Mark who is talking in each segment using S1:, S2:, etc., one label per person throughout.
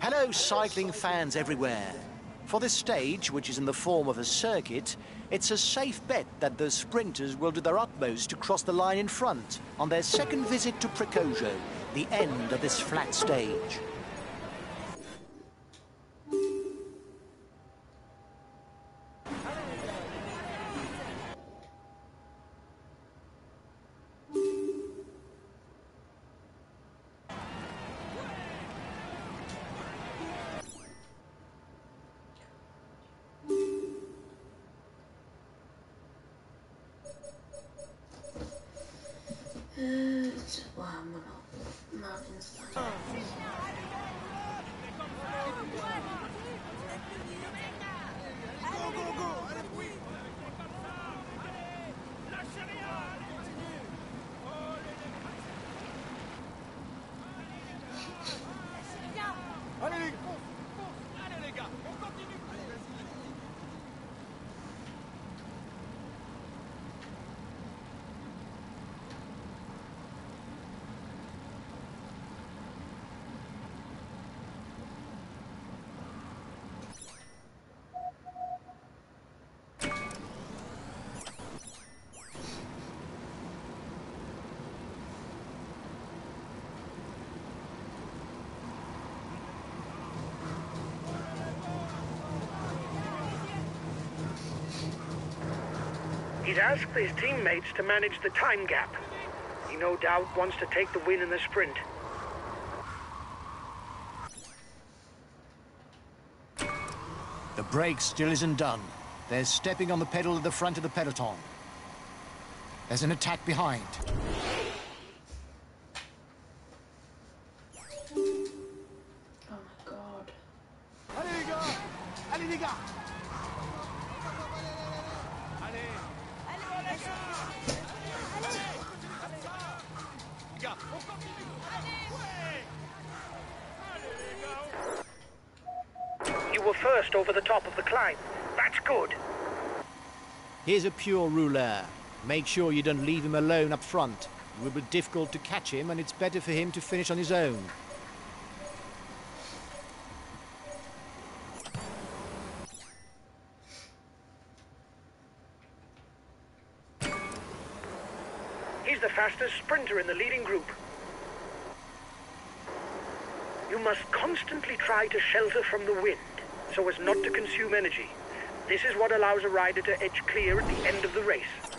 S1: Hello, cycling fans everywhere. For this stage, which is in the form of a circuit, it's a safe bet that the sprinters will do their utmost to cross the line in front on their second visit to Precojo, the end of this flat stage.
S2: He's asked his teammates to manage the time gap. He no doubt wants to take the win in the sprint.
S1: The brake still isn't done. They're stepping on the pedal at the front of the peloton. There's an attack behind. Here's a pure ruler. Make sure you don't leave him alone up front. It will be difficult to catch him, and it's better for him to finish on his own.
S2: He's the fastest sprinter in the leading group. You must constantly try to shelter from the wind so as not to consume energy. This is what allows a rider to edge clear at the end of the race.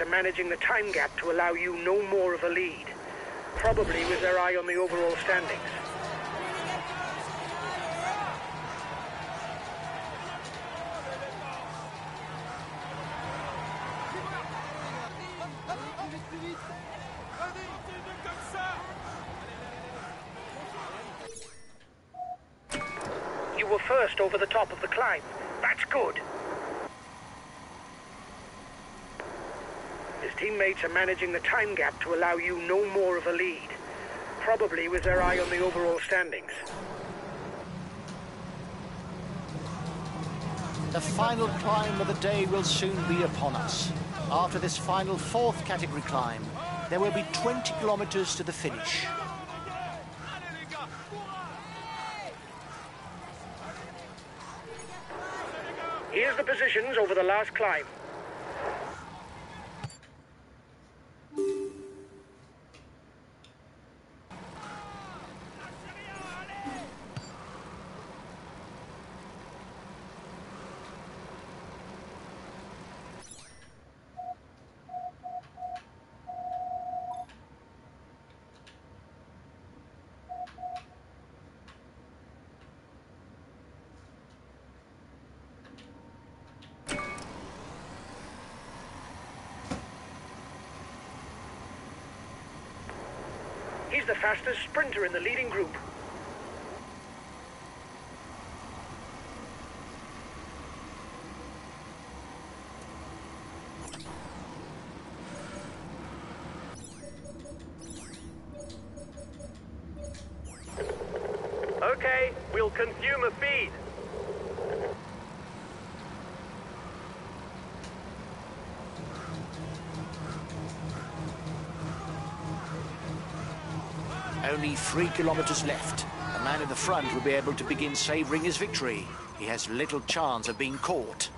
S2: Are managing the time gap to allow you no more of a lead, probably with their eye on the overall standings. You were first over the top of the climb. That's good. Teammates are managing the time gap to allow you no more of a lead, probably with their eye on the overall standings.
S1: The final climb of the day will soon be upon us. After this final fourth category climb, there will be 20 kilometers to the finish.
S2: Here's the positions over the last climb. Fastest sprinter in the leading group.
S3: Okay, we'll consume a feed.
S1: Only three kilometers left. The man in the front will be able to begin savoring his victory. He has little chance of being caught.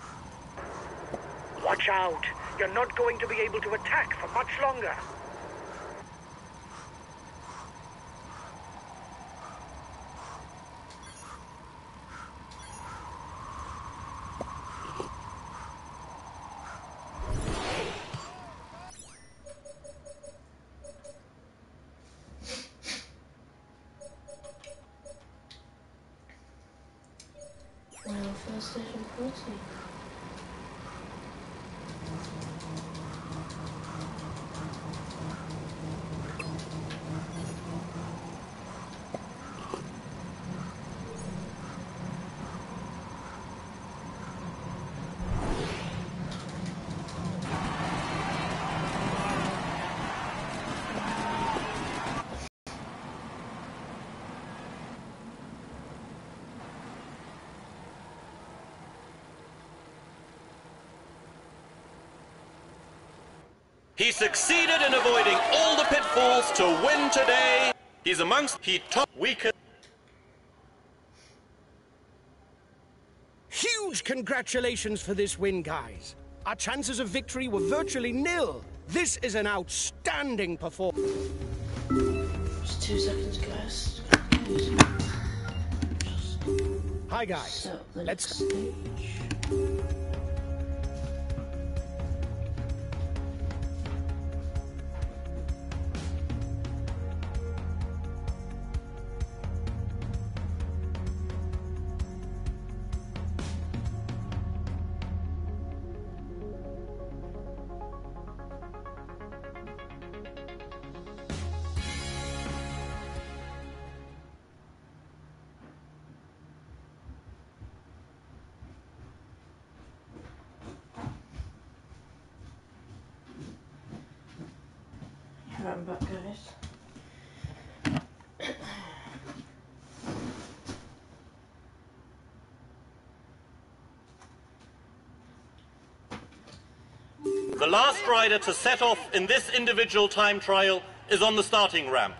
S2: Watch out! You're not going to be able to attack for much longer.
S4: Now, first station 40.
S5: He succeeded in avoiding all the pitfalls to win today. He's amongst he top weakest.
S6: Huge congratulations for this win, guys. Our chances of victory were virtually nil. This is an outstanding performance.
S4: Just two seconds, guys.
S6: Hi, guys.
S4: Set up the
S6: Let's
S4: next stage.
S5: Rider to set off in this individual time trial is on the starting ramp.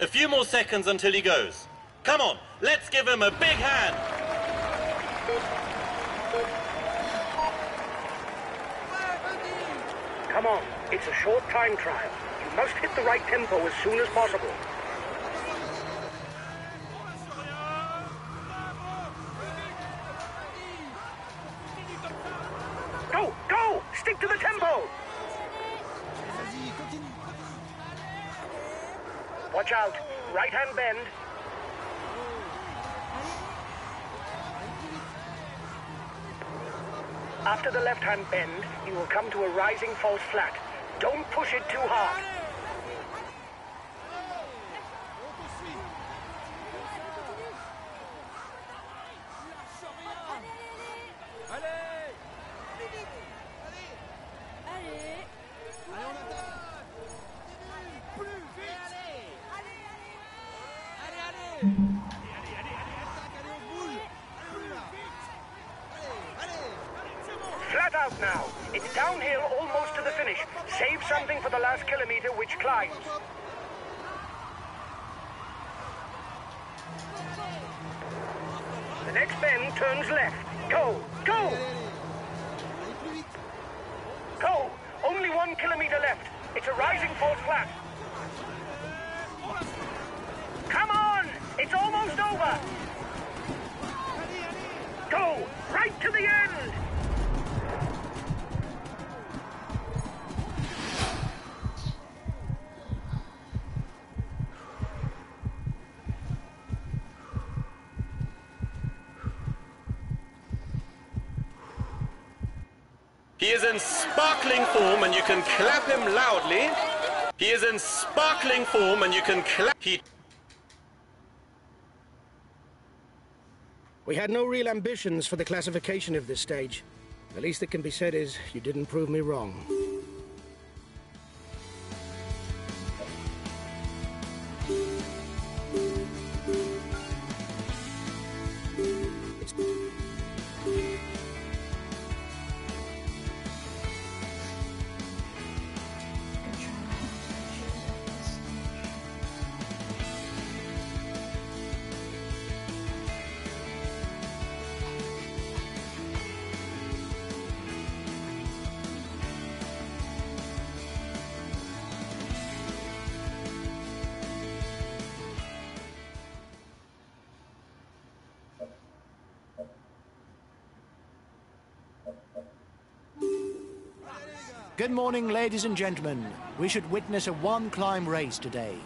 S5: A few more seconds until he goes. Come on, let's give him a big hand.
S2: Come on, it's a short time trial. You must hit the right tempo as soon as possible. Watch out. Right hand bend. After the left hand bend, you will come to a rising false flat. Don't push it too hard.
S5: Is in sparkling form and you can clap him loudly.
S7: He is in sparkling form and you can clap. He
S8: We had no real ambitions for the classification of this stage. The least that can be said is you didn't prove me wrong.
S1: Morning, ladies and gentlemen. We should witness a one-climb race today.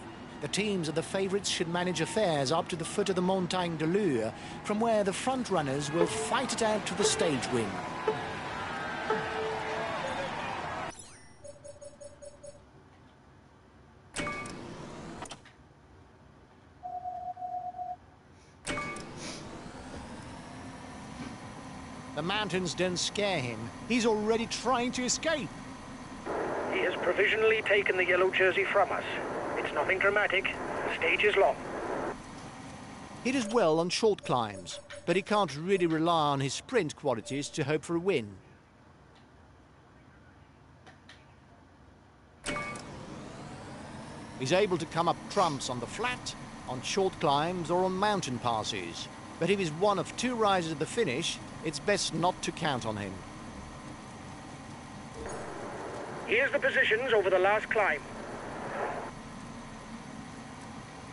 S1: The teams of the favourites should manage affairs up to the foot of the Montagne de Lure, from where the front runners will fight it out to the stage win. The mountains don't scare him. He's already trying to escape.
S2: He has provisionally taken the yellow jersey from us. It's nothing dramatic. The stage is long.
S1: He does well on short climbs, but he can't really rely on his sprint qualities to hope for a win. He's able to come up trumps on the flat, on short climbs or on mountain passes. But if he's one of two risers at the finish, it's best not to count on him.
S2: Here's the positions over the last climb.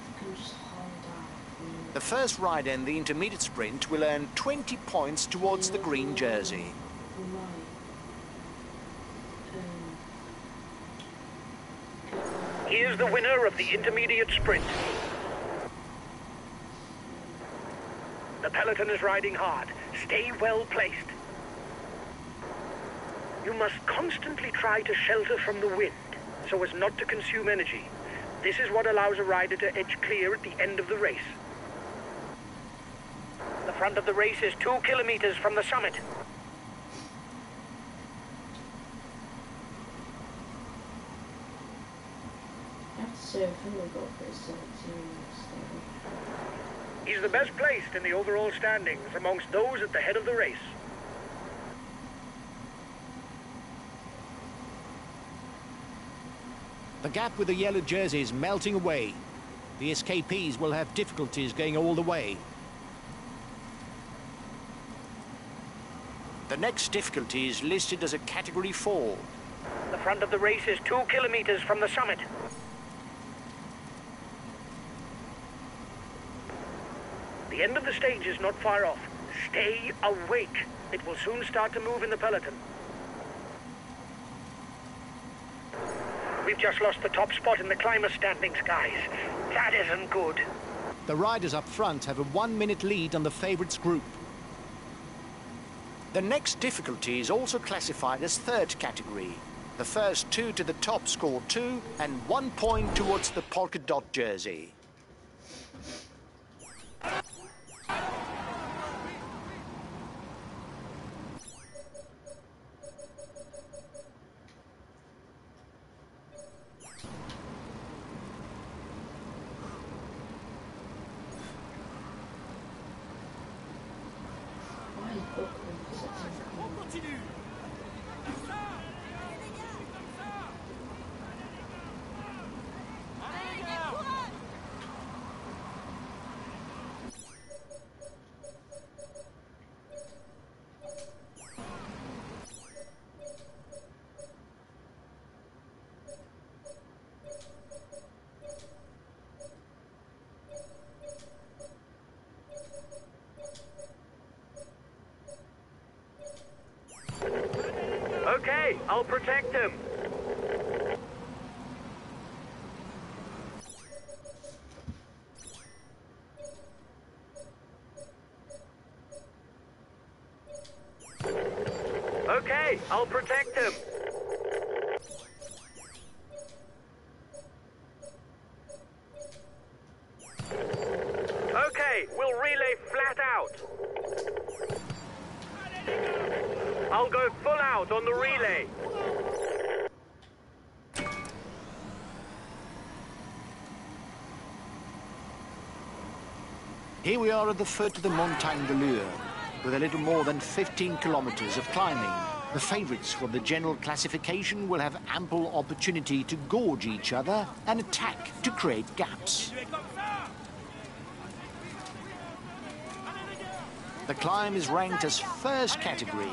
S4: You can just hold down.
S1: The first rider in the intermediate sprint will earn 20 points towards the green jersey.
S2: Here's the winner of the intermediate sprint. The peloton is riding hard. Stay well placed. You must constantly try to shelter from the wind so as not to consume energy. This is what allows a rider to edge clear at the end of the race. The front of the race is two kilometers from the summit.
S4: I have to say, I think we got pretty 17 stage.
S2: He's the best placed in the overall standings amongst those at the head of the race.
S1: The gap with the yellow jersey is melting away. The escapees will have difficulties going all the way. The next difficulty is listed as a Category 4.
S2: The front of the race is two kilometers from the summit. The end of the stage is not far off. Stay awake. It will soon start to move in the peloton. We've just lost the top spot in the climber standings, guys. That isn't good.
S1: The riders up front have a one-minute lead on the favourites group. The next difficulty is also classified as third category. The first two to the top score two and one point towards the polka dot jersey.
S5: I'll protect him. I'll go full out on the relay.
S1: Here we are at the foot of the Montagne de Lure, with a little more than 15 kilometers of climbing. The favourites for the general classification will have ample opportunity to gorge each other and attack to create gaps. The climb is ranked as first category.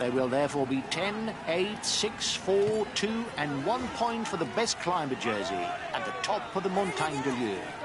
S1: There will therefore be 10, 8, 6, 4, 2 and 1 point for the best climber jersey at the top of the Montagne de Lure.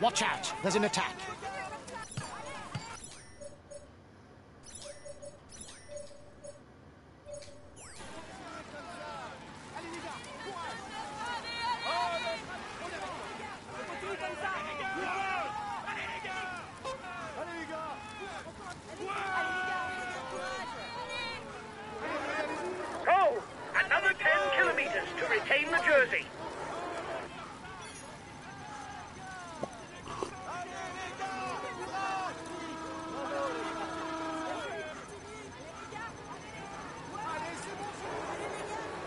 S1: Watch out, there's an attack.
S2: Oh, another 10 kilometers to retain the jersey.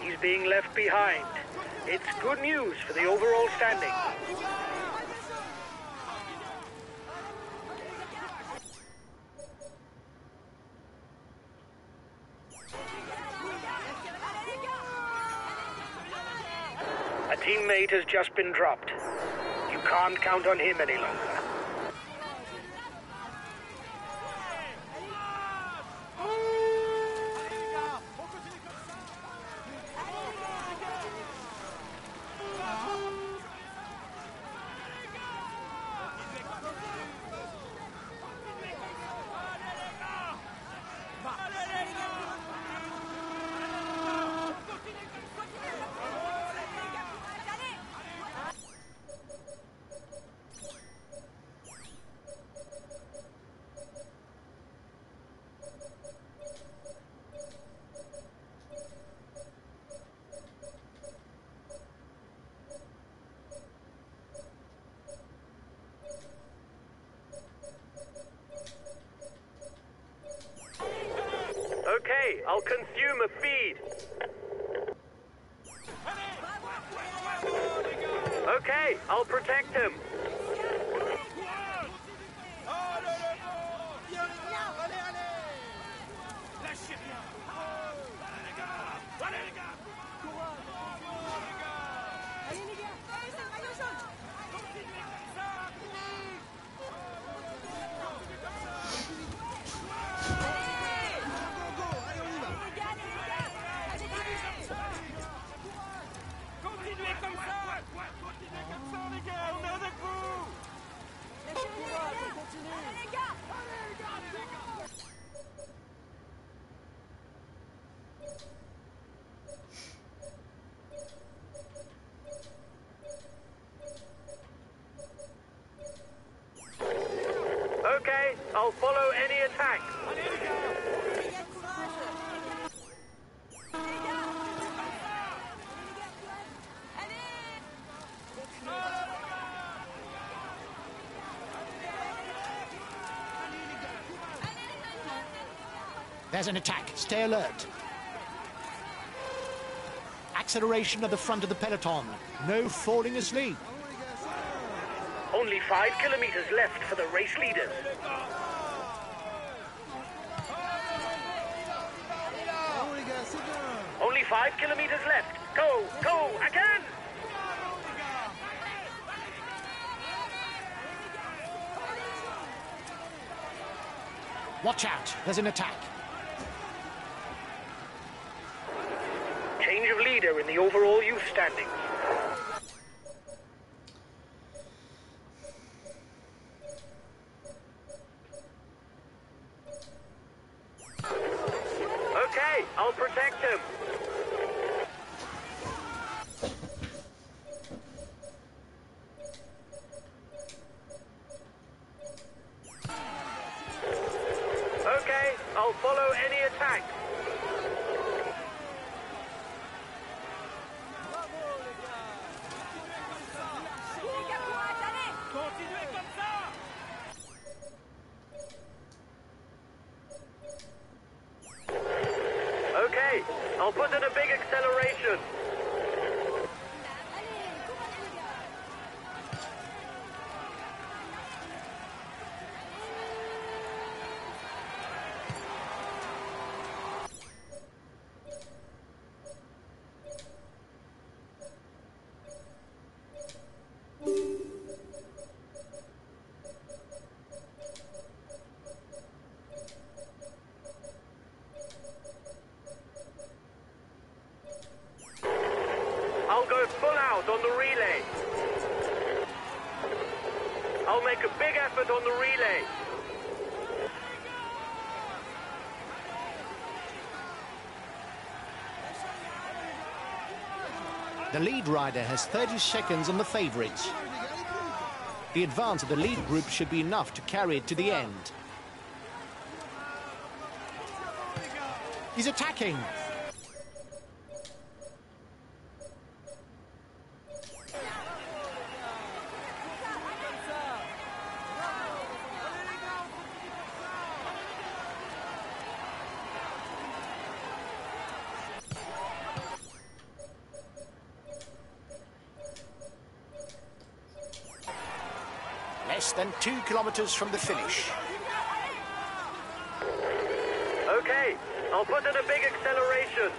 S2: He's being left behind. It's good news the overall standing. A teammate has just been dropped. You can't count on him any longer.
S5: Okay, I'll follow any attack.
S1: There's an attack. Stay alert. Acceleration at the front of the peloton. No falling asleep.
S2: Only five kilometers left for the race leaders. Only five kilometers left. Go, go, again!
S1: Watch out. There's an attack.
S2: Change of leader in the overall youth standings.
S5: Okay, I'll protect him. Okay, I'll follow any attack.
S9: Continuez comme ça
S5: Okay, I'll put in a big acceleration. I'll go full out on the relay. I'll make a big effort on the relay.
S1: The lead rider has 30 seconds on the favourites. The advance of the lead group should be enough to carry it to the end. He's attacking. Less than two kilometres from the finish.
S5: Okay, I'll put in a big acceleration.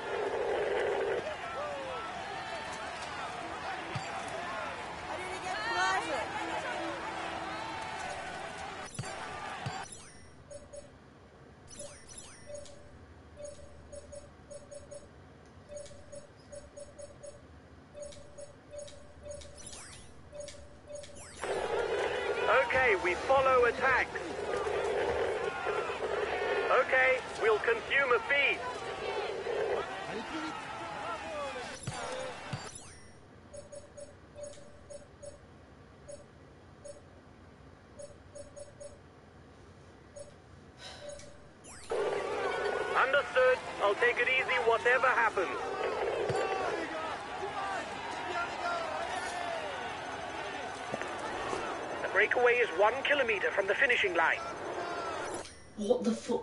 S5: Okay, we follow attacks. Okay, we'll consume a feed. Understood. I'll take it easy whatever happens.
S2: The breakaway is one kilometer line.
S4: What the fuck,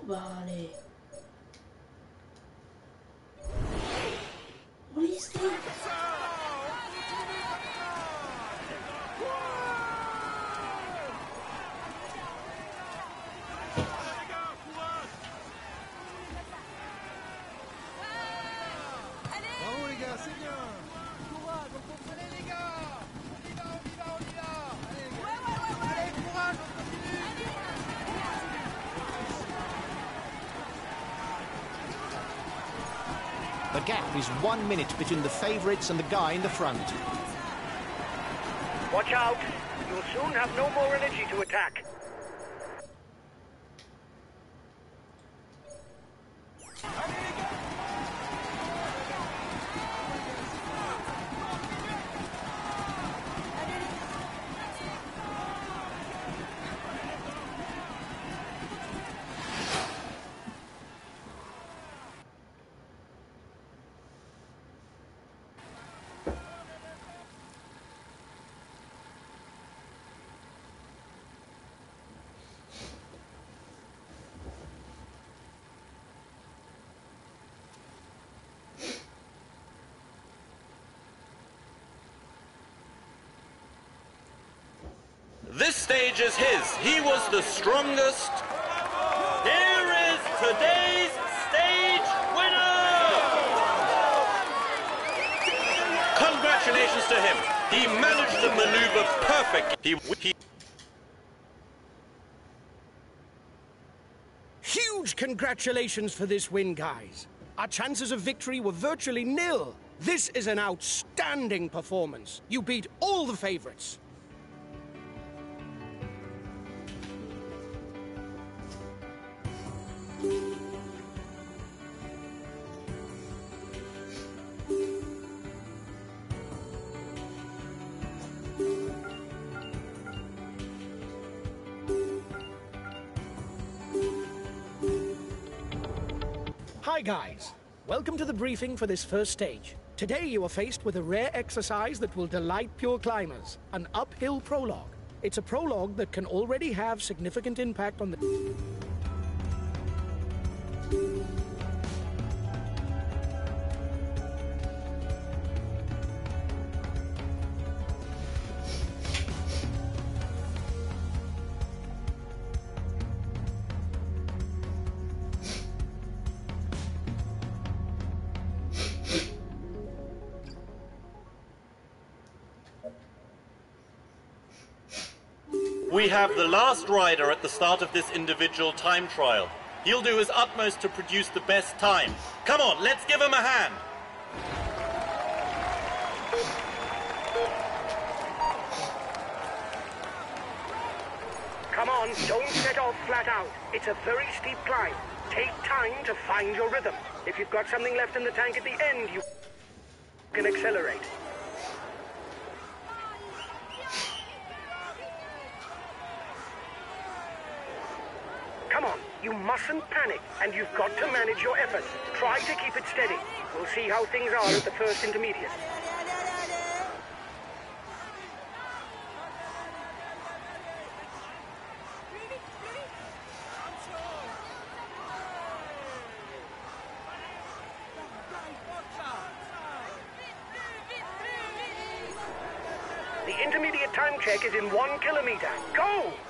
S4: is
S1: one minute between the favourites and the guy in the front.
S2: Watch out. You'll soon have no more energy to attack.
S5: Is his. He was the strongest. Here is today's stage winner! Congratulations to him. He managed the maneuver perfectly. He, he
S10: Huge congratulations for this win, guys. Our chances of victory were virtually nil. This is an outstanding performance. You beat all the favorites. Hi, guys. Welcome to the briefing for this first stage. Today you are faced with a rare exercise that will delight pure climbers an uphill prologue. It's a prologue that can already have significant impact on the.
S5: Last rider at the start of this individual time trial. He'll do his utmost to produce the best time. Come on, let's give him a hand.
S2: Come on, don't set off flat out. It's a very steep climb. Take time to find your rhythm. If you've got something left in the tank at the end, you can accelerate. Come on, you mustn't panic, and you've got to manage your efforts. Try to keep it steady. We'll see how things are at the first intermediate. The intermediate time check is in one kilometer. Go! Go!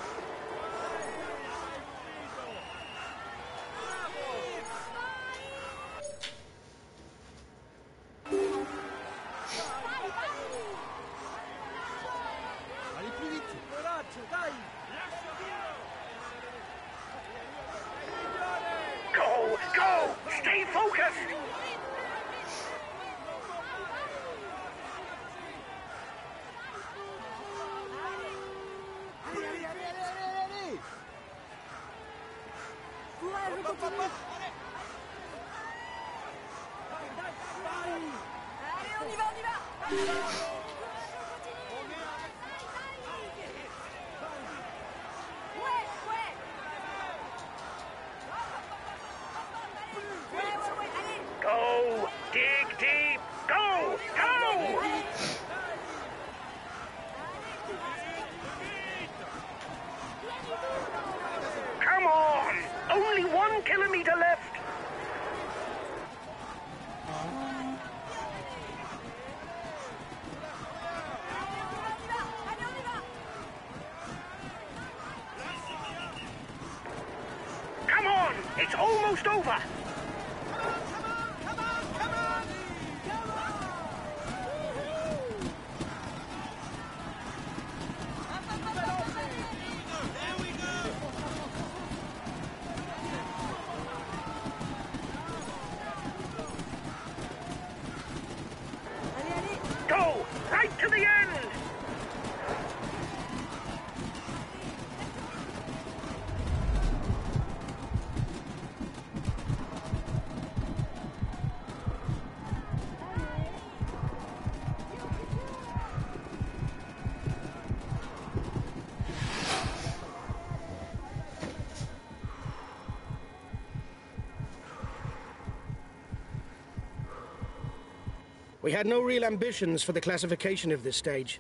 S10: We had no real ambitions for the classification of this stage.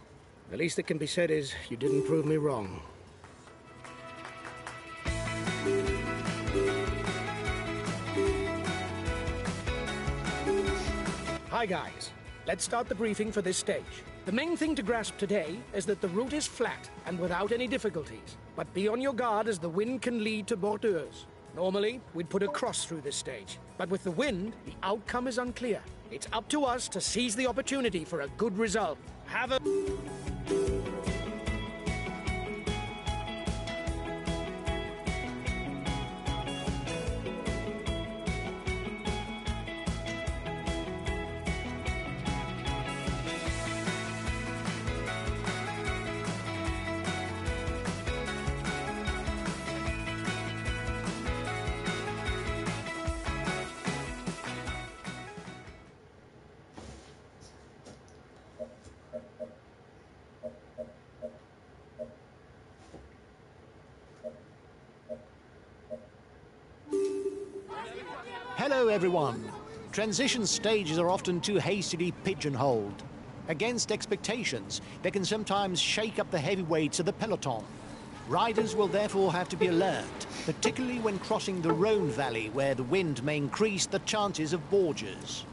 S10: The least that can be said is you didn't prove me wrong. Hi, guys. Let's start the briefing for this stage.
S8: The main thing to grasp today is that the route is flat and without any difficulties. But be on your guard as the wind can lead to bordures. Normally, we'd put a cross through this stage, but with the wind, the outcome is unclear. It's up to us to seize the opportunity for a good result. Have a.
S1: everyone. Transition stages are often too hastily pigeonholed. Against expectations, they can sometimes shake up the heavyweights of the peloton. Riders will therefore have to be alert, particularly when crossing the Rhone Valley, where the wind may increase the chances of bordures.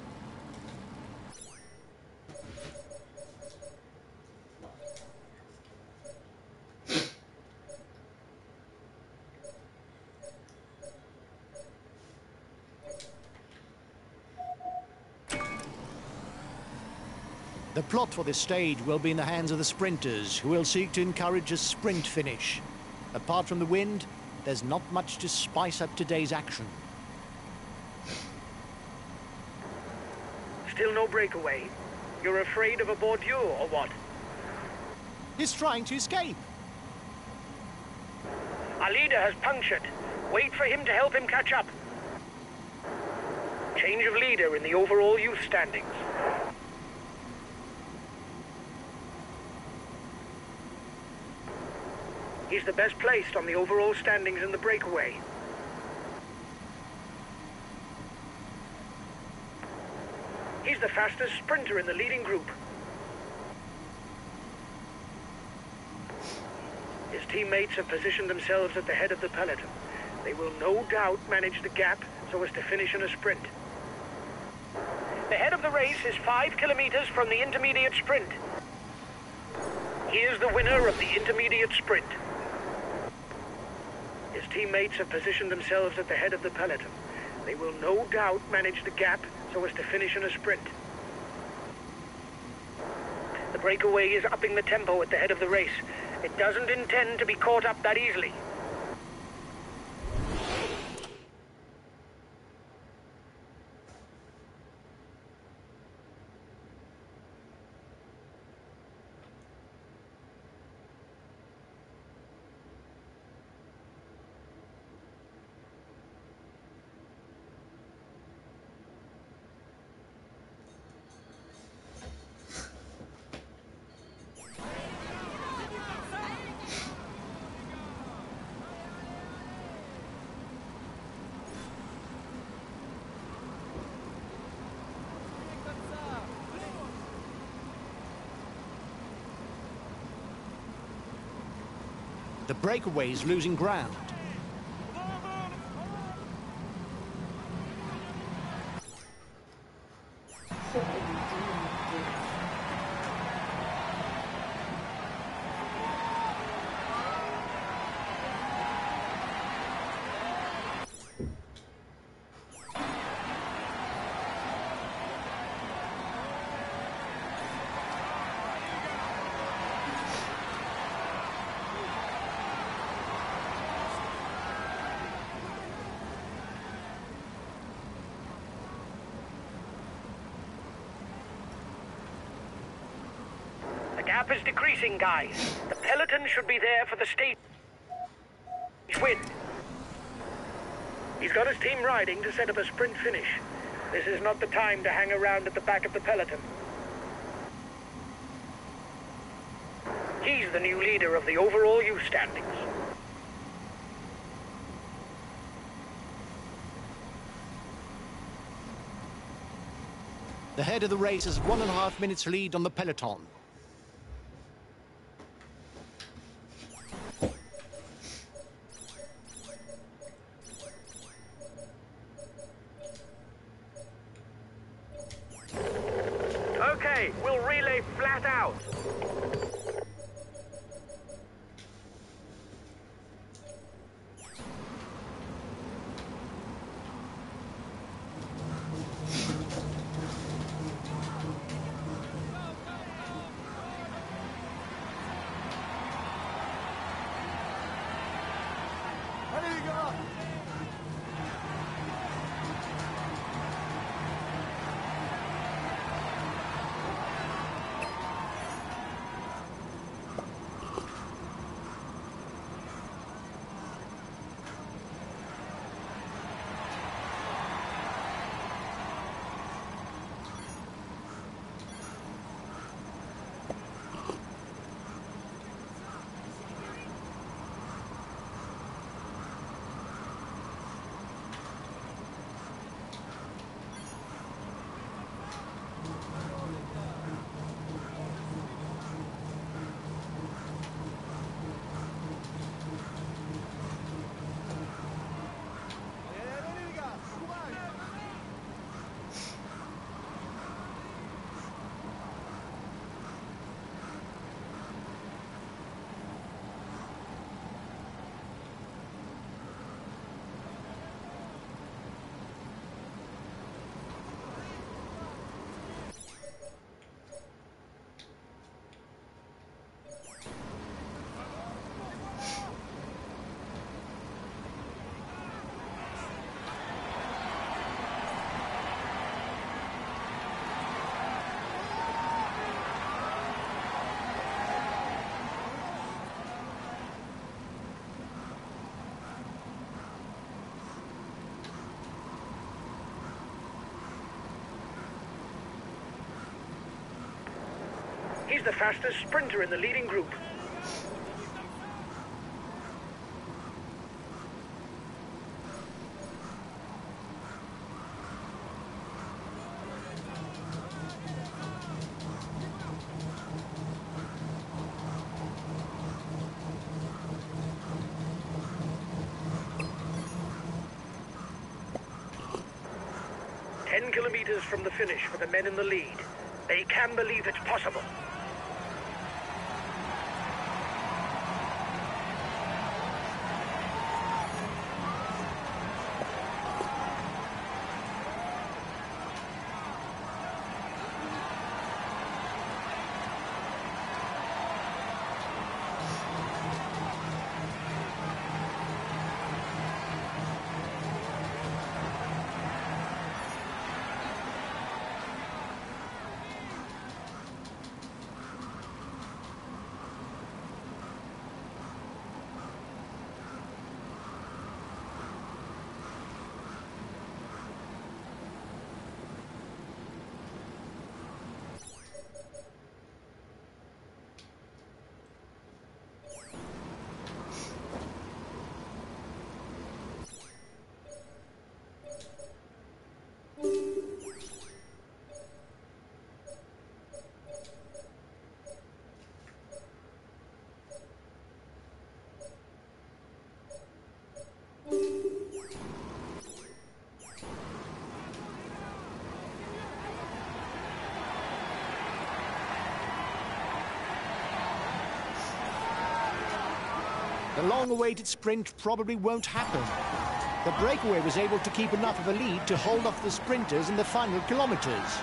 S1: The plot for this stage will be in the hands of the sprinters, who will seek to encourage a sprint finish. Apart from the wind, there's not much to spice up today's action.
S2: Still no breakaway. You're afraid of a bordure or what?
S1: He's trying to escape.
S2: Our leader has punctured. Wait for him to help him catch up. Change of leader in the overall youth standings. He's the best placed on the overall standings in the breakaway. He's the fastest sprinter in the leading group. His teammates have positioned themselves at the head of the peloton. They will no doubt manage the gap so as to finish in a sprint. The head of the race is five kilometers from the intermediate sprint. Here's the winner of the intermediate sprint. Teammates have positioned themselves at the head of the peloton. They will no doubt manage the gap so as to finish in a sprint. The breakaway is upping the tempo at the head of the race. It doesn't intend to be caught up that easily.
S1: Breakaway is losing ground.
S2: Gap is decreasing, guys. The peloton should be there for the stage win. He's got his team riding to set up a sprint finish. This is not the time to hang around at the back of the peloton. He's the new leader of the overall youth standings.
S1: The head of the race has one and a half minutes lead on the peloton.
S2: He's the fastest sprinter in the leading group. Ten kilometers from the finish for the men in the lead. They can believe it's possible.
S1: The long-awaited sprint probably won't happen. The breakaway was able to keep enough of a lead to hold off the sprinters in the final kilometers.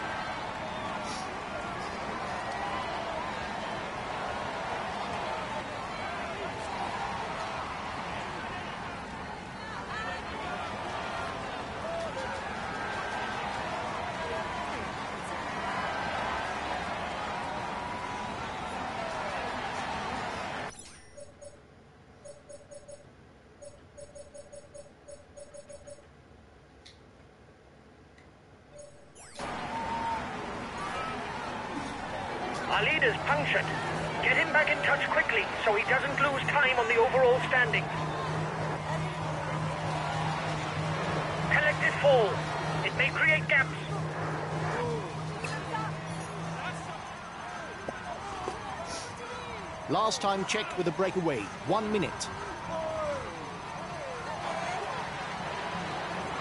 S1: Last time checked with a breakaway, one minute.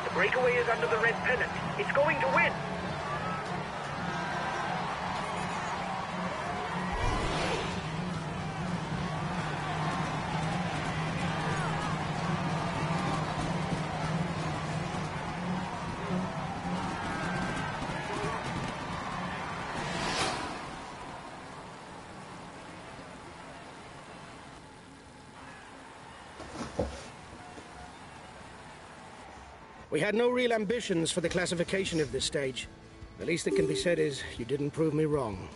S2: The breakaway is under the red pennant. It's going to win.
S8: We had no real ambitions for the classification of this stage. The least that can be said is you didn't prove me wrong.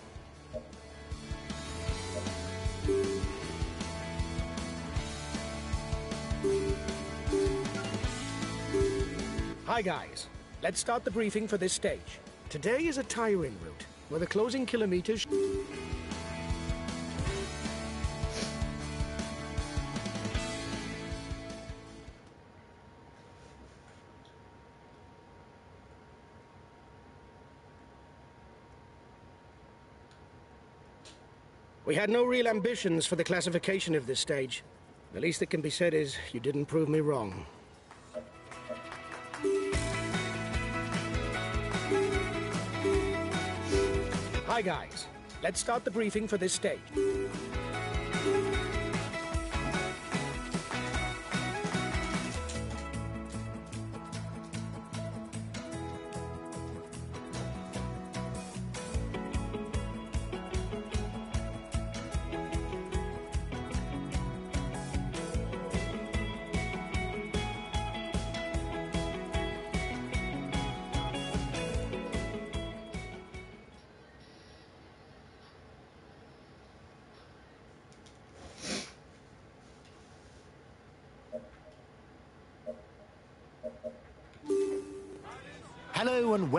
S8: Hi guys, let's start the briefing for this stage. Today is a tiring route, where the closing kilometers... We had no real ambitions for the classification of this stage. The least that can be said is you didn't prove me wrong. Hi guys, let's start the briefing for this stage.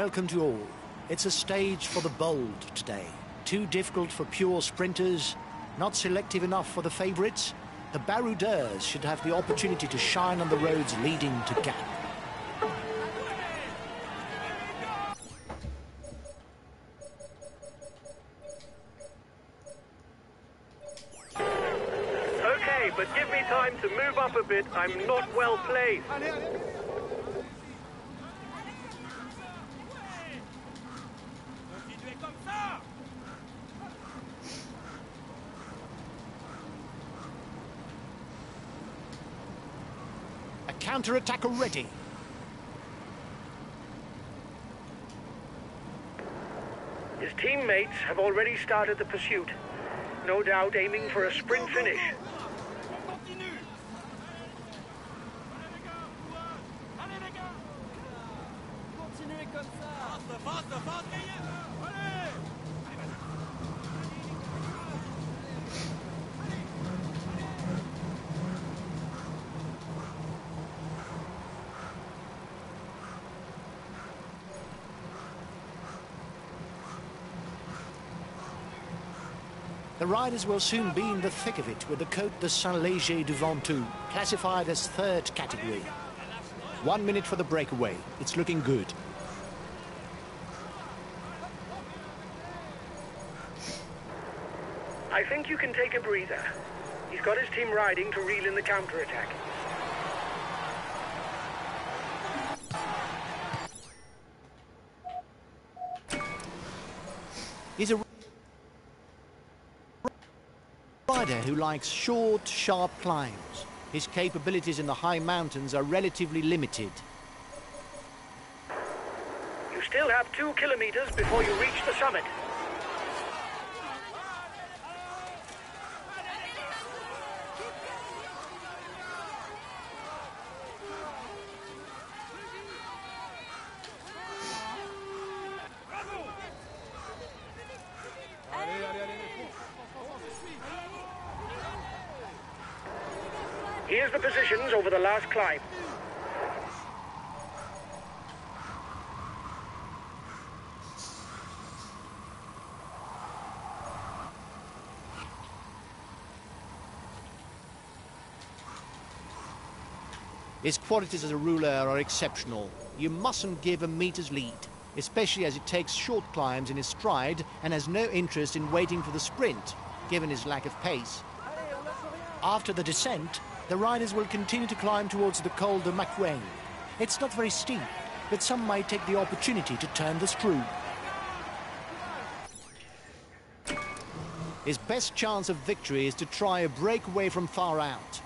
S1: Welcome to all. It's a stage for the bold today. Too difficult for pure sprinters, not selective enough for the favourites. The Baroudeurs should have the opportunity to shine on the roads leading to Gap.
S5: Okay, but give me time to move up a bit. I'm not well placed.
S1: A counter-attacker ready.
S2: His teammates have already started the pursuit, no doubt aiming for a sprint finish.
S9: On continue Allez les gars Allez les gars Continuez comme ça Force, force, force, Allez
S1: The riders will soon be in the thick of it with the Côte de Saint-Léger du Ventoux, classified as third category. One minute for the breakaway. It's looking good.
S2: I think you can take a breather. He's got his team riding to reel in the counterattack.
S1: He's a rider who likes short, sharp climbs. His capabilities in the high mountains are relatively limited.
S2: You still have two kilometers before you reach the summit. Here's the positions over the last climb.
S1: His qualities as a rouleur are exceptional. You mustn't give a meter's lead, especially as he takes short climbs in his stride and has no interest in waiting for the sprint, given his lack of pace. After the descent, the riders will continue to climb towards the Col de Macrain. It's not very steep, but some might take the opportunity to turn the screw. His best chance of victory is to try a breakaway from far out.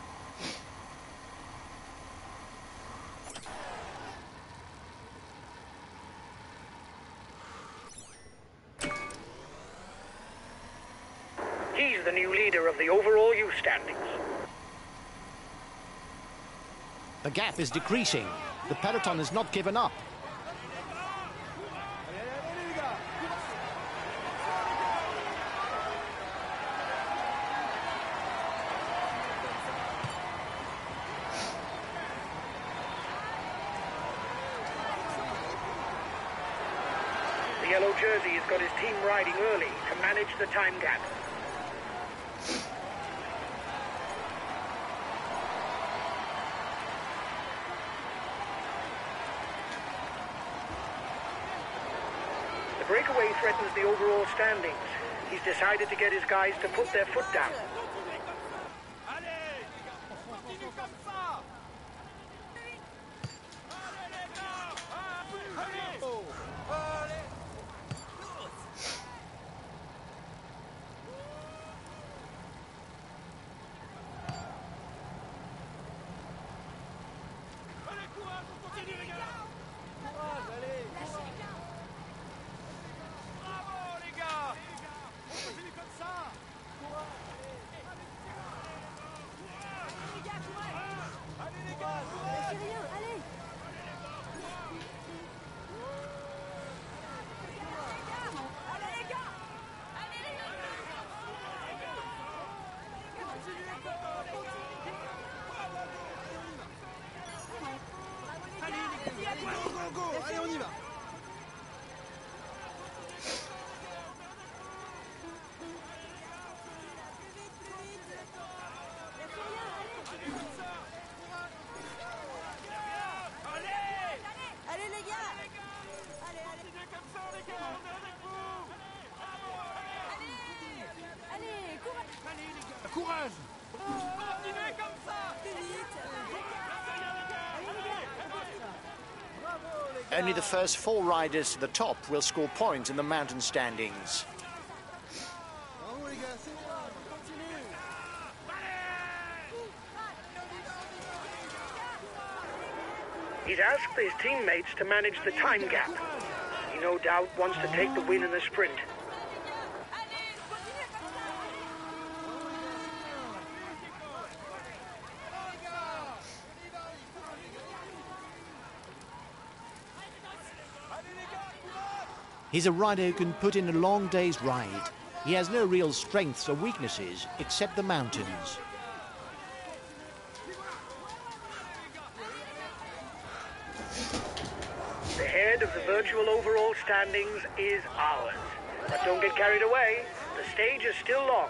S2: He's the new leader of the overall youth standings.
S1: The gap is decreasing. The peloton has not given up.
S2: The yellow jersey has got his team riding early to manage the time gap. The breakaway threatens the overall standings. He's decided to get his guys to put their foot down.
S9: Allez On continue comme ça Allez les gars Allez Allez Allez, courage, on continue les gars Courage, allez Bravo les gars On continue comme ça Courage Allez les gars, courage
S11: Allez les gars Allez, allez
S9: Continuez comme ça les gars, on est avec vous Bravo, allez
S11: Allez, courage
S9: Allez les gars Courage Continuez comme ça
S11: plus vite
S1: Only the first four riders to the top will score points in the mountain standings.
S2: He's asked his teammates to manage the time gap. He no doubt wants to take the win in the sprint.
S1: He's a rider who can put in a long day's ride. He has no real strengths or weaknesses except the mountains.
S2: The head of the virtual overall standings is ours. But don't get carried away. The stage is still long.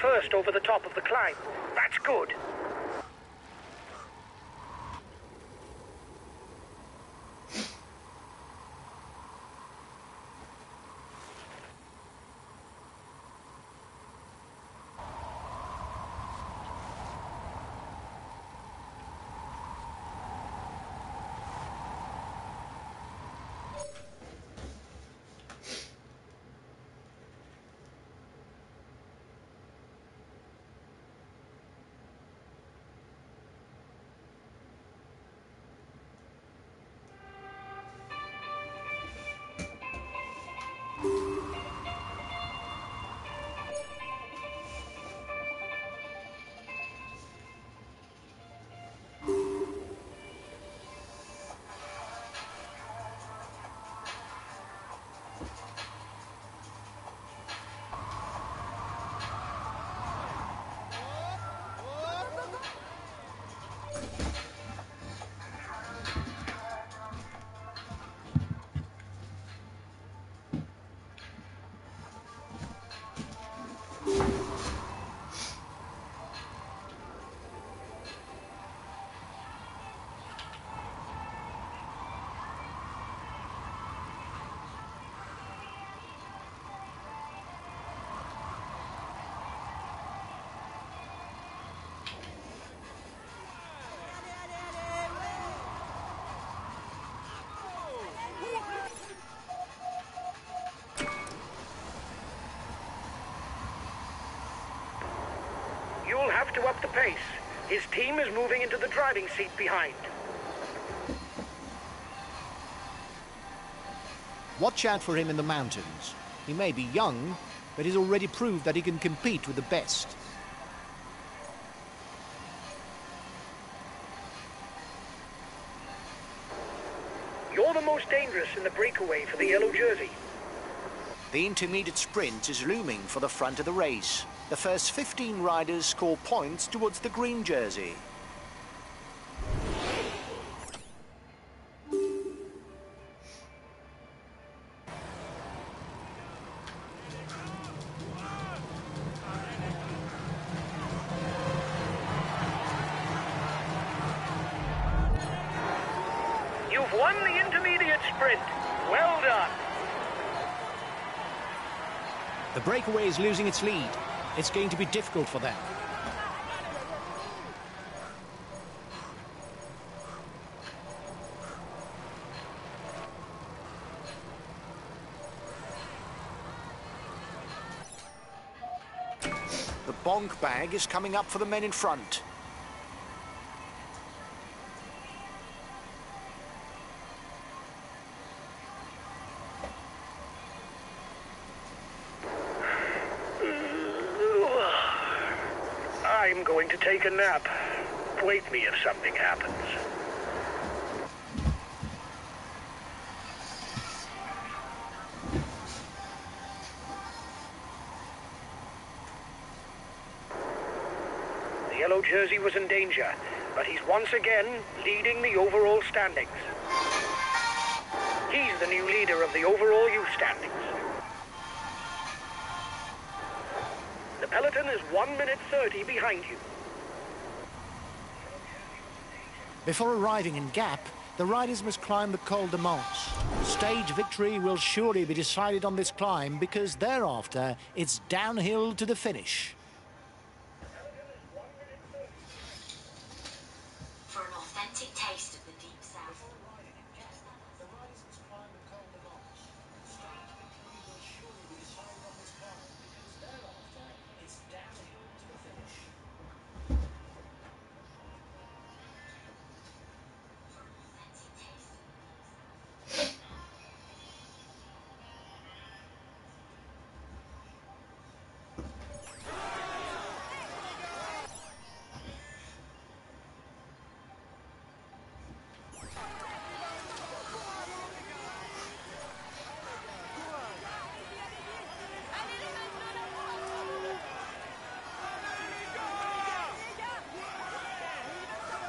S2: first over the top of the climb. That's good. Enough to up the pace. His team is moving into the driving seat behind.
S1: Watch out for him in the mountains. He may be young, but he's already proved that he can compete with the best.
S2: You're the most dangerous in the breakaway for the yellow jersey.
S1: The intermediate sprint is looming for the front of the race. The first 15 riders score points towards the green jersey.
S2: You've won the intermediate sprint. Well done.
S1: The breakaway is losing its lead. It's going to be difficult for them. The bonk bag is coming up for the men in front.
S2: Take a nap. Wake me if something happens. The yellow jersey was in danger, but he's once again leading the overall standings. He's the new leader of the overall youth standings. The peloton is 1 minute 30 behind you.
S1: Before arriving in Gap, the riders must climb the Col de Manse. Stage victory will surely be decided on this climb because thereafter it's downhill to the finish.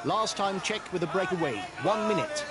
S1: Last time checked with a breakaway, one minute.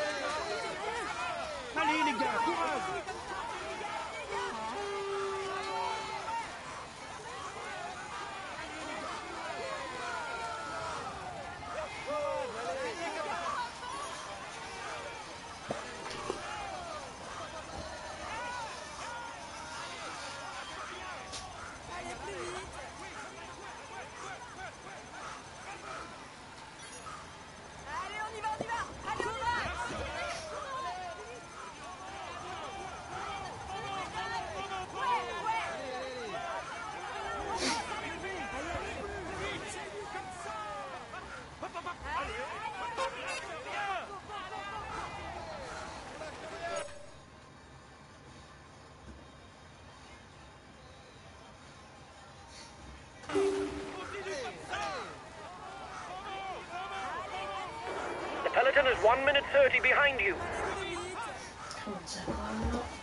S2: Is 1 minute 30 behind you.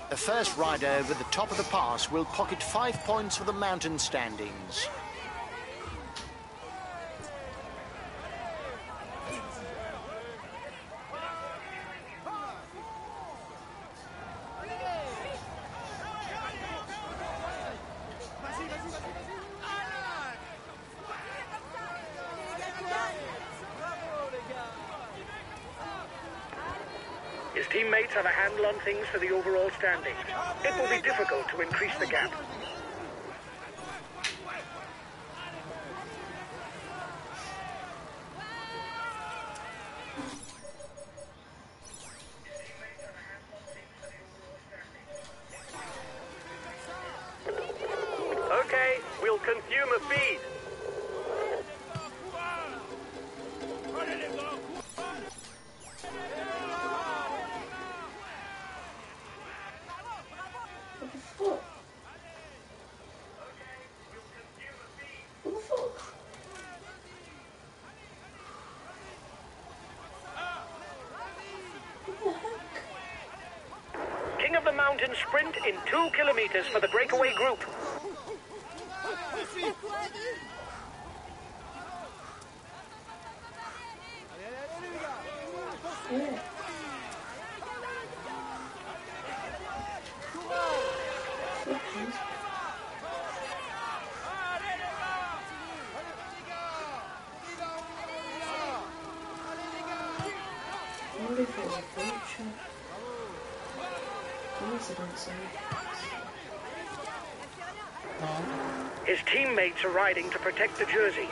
S1: The first rider over the top of the pass will pocket five points for the mountain standings.
S2: Things for the overall standings. It will be difficult to increase the gap. Sprint in two kilometers for the breakaway group.
S4: Yeah. Oopsies. I wonder if it was a feature. Coincidence, eh?
S2: Are riding to protect the jersey.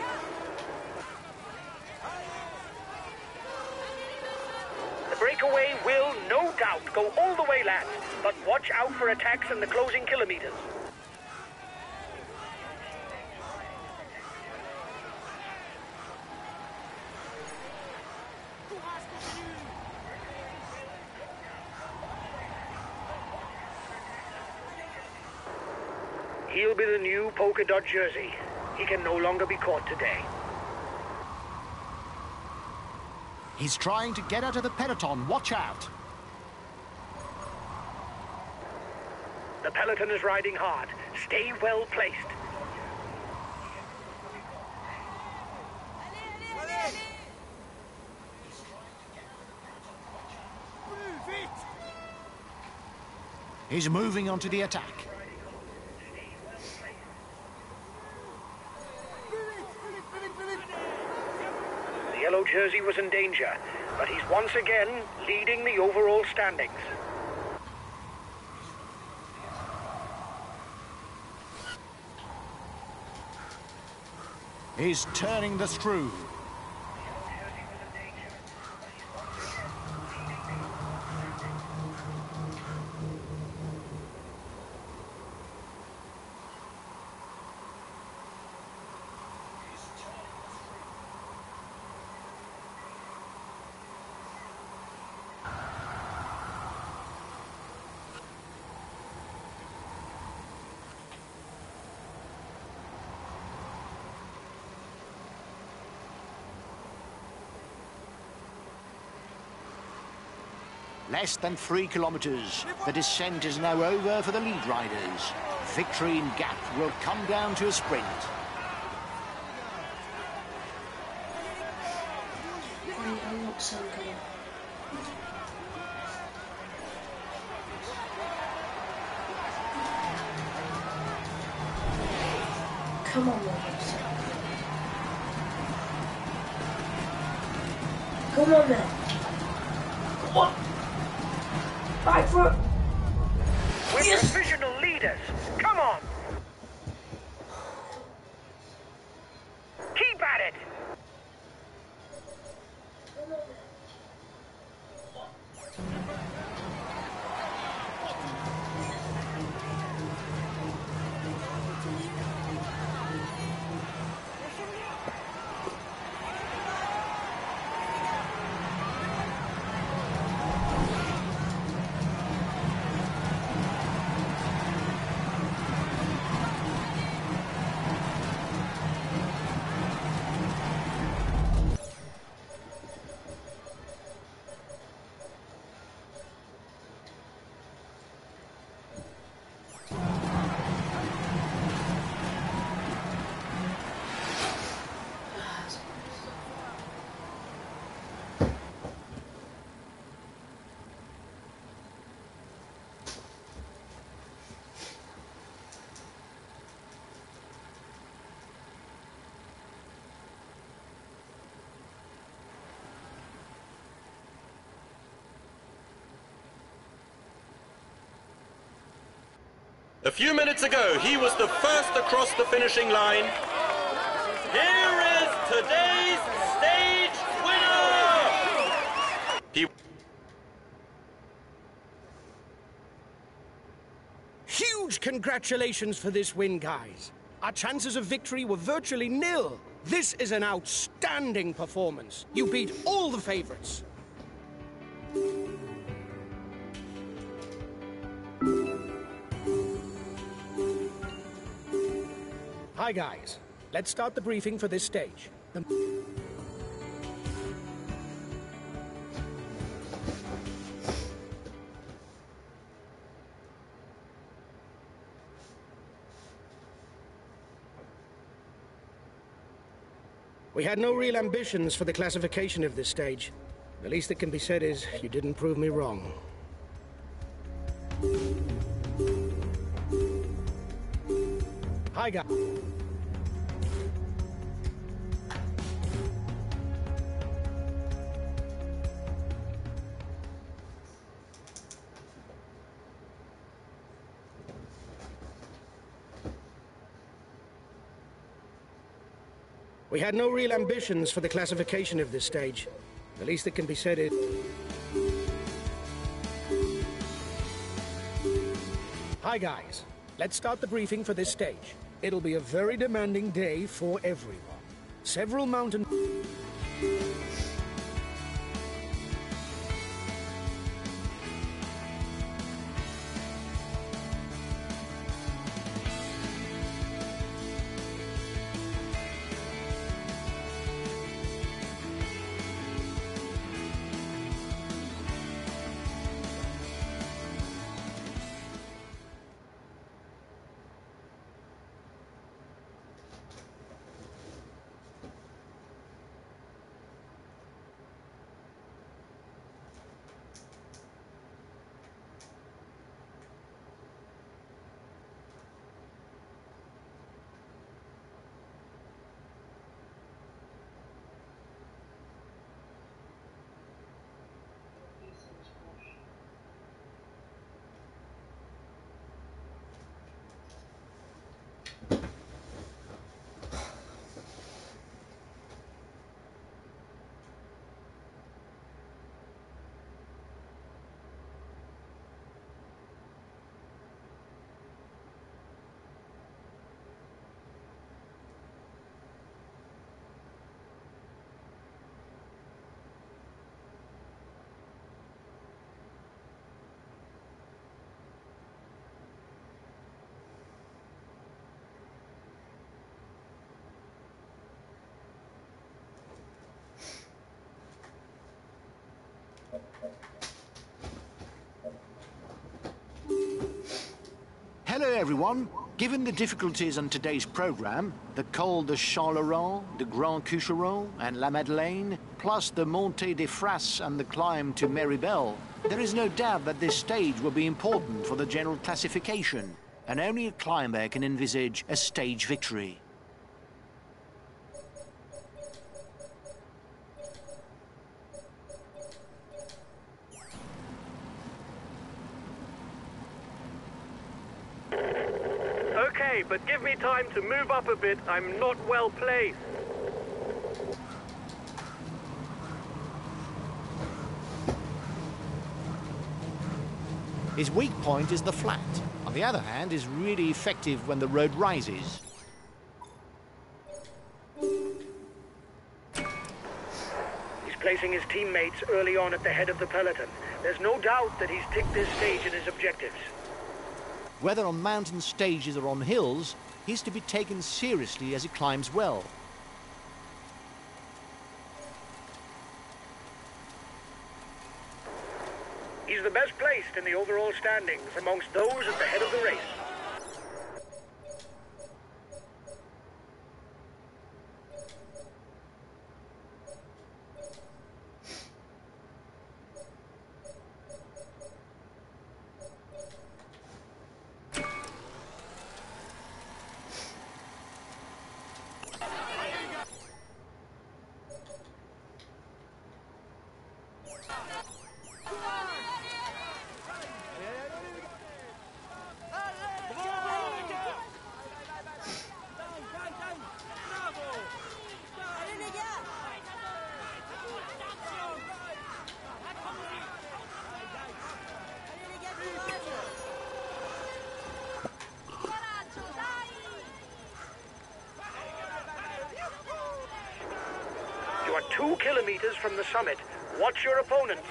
S2: The breakaway will, no doubt, go all the way, lads. But watch out for attacks in the closing kilometers. He'll be the new polka dot jersey. He can no longer be caught today.
S1: He's trying to get out of the peloton. Watch out.
S2: The peloton is riding hard. Stay well placed.
S1: He's moving onto the attack.
S2: Jersey was in danger, but he's once again leading the overall standings.
S1: He's turning the screw. Less than three kilometres. The descent is now over for the lead riders. Victory in gap will come down to a sprint.
S4: Come on, Robinson. Come on then.
S7: A few minutes ago, he was the first across the finishing line. Here is today's stage winner! He
S8: Huge congratulations for this win, guys. Our chances of victory were virtually nil. This is an outstanding performance. You beat all the favorites. Hi, guys. Let's start the briefing for this stage. The We had no real ambitions for the classification of this stage. The least that can be said is, you didn't prove me wrong. Hi, guys. We had no real ambitions for the classification of this stage. The least that can be said is... Hi, guys. Let's start the briefing for this stage. It'll be a very demanding day for everyone. Several mountain...
S1: Hello, everyone. Given the difficulties on today's program, the Col de Charleroi, the Grand Cucheron, and La Madeleine, plus the Montée des Frasses and the climb to Meribel, there is no doubt that this stage will be important for the general classification, and only a climber can envisage a stage victory.
S5: Okay, but give me time to move up a bit. I'm not well placed.
S1: His weak point is the flat. On the other hand, is really effective when the road rises.
S2: He's placing his teammates early on at the head of the peloton. There's no doubt that he's ticked this stage in his objectives.
S1: Whether on mountain stages or on hills, he's to be taken seriously as he climbs well.
S2: He's the best placed in the overall standings amongst those at the head of the race.
S11: Allez les gars Allez les gars, courage Coraggio, dai
S2: You are two kilometers from the summit. Watch your opponents.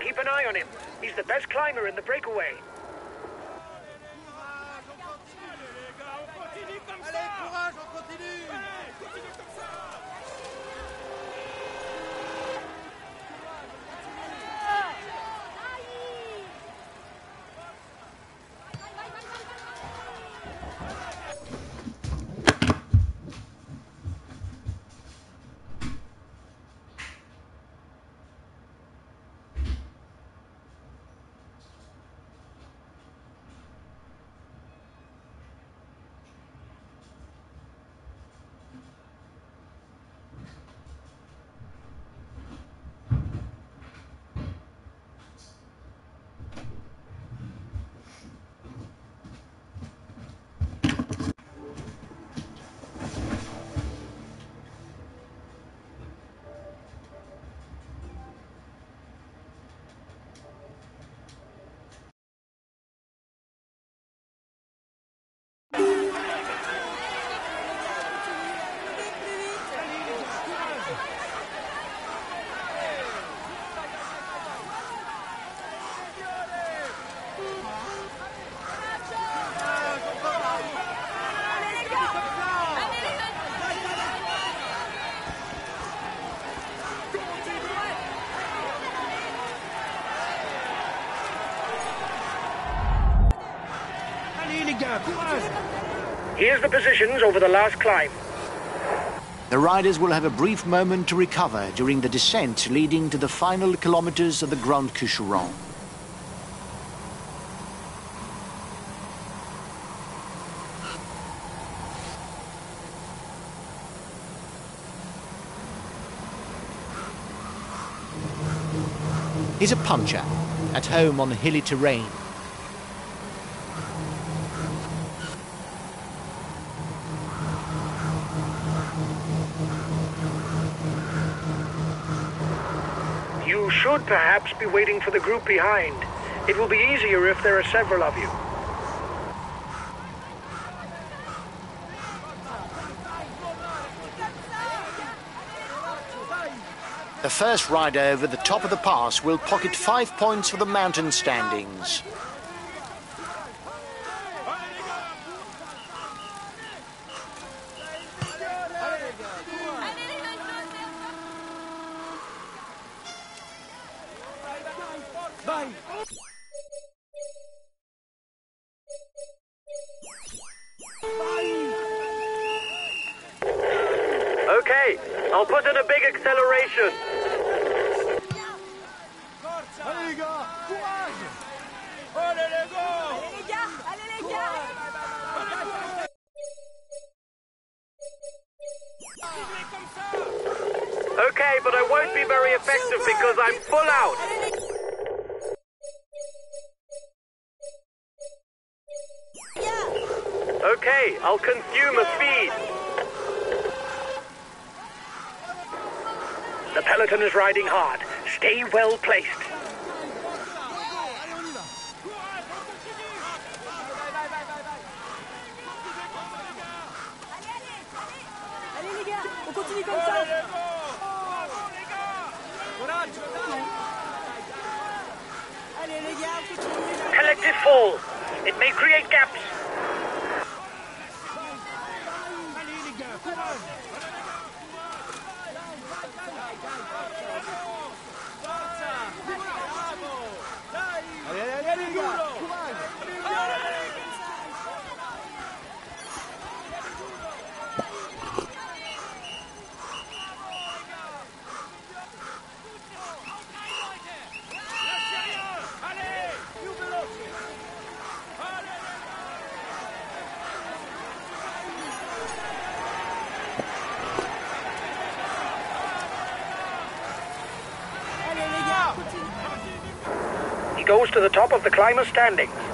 S2: Keep an eye on him. He's the best climber in the breakaway. The positions over the last climb.
S1: The riders will have a brief moment to recover during the descent leading to the final kilometers of the Grand Cucheron. He's a puncher, at home on hilly terrain.
S2: You perhaps be waiting for the group behind. It will be easier if there are several of you.
S1: The first rider over the top of the pass will pocket five points for the mountain standings.
S5: Okay, I'll put in a big acceleration.
S9: Les gars, les gars
S11: les gars
S5: Okay, but I won't be very effective because I'm full out. Okay, I'll consume a feed.
S2: The peloton is riding hard. Stay well placed.
S11: Allez les gars On continue comme ça Allez les gars, on continue
S2: Collective fall. It may create gaps.
S9: Allez, allez, allez les gars, courage
S11: Allez les gars, on continue
S2: He goes to the top of the climber standings.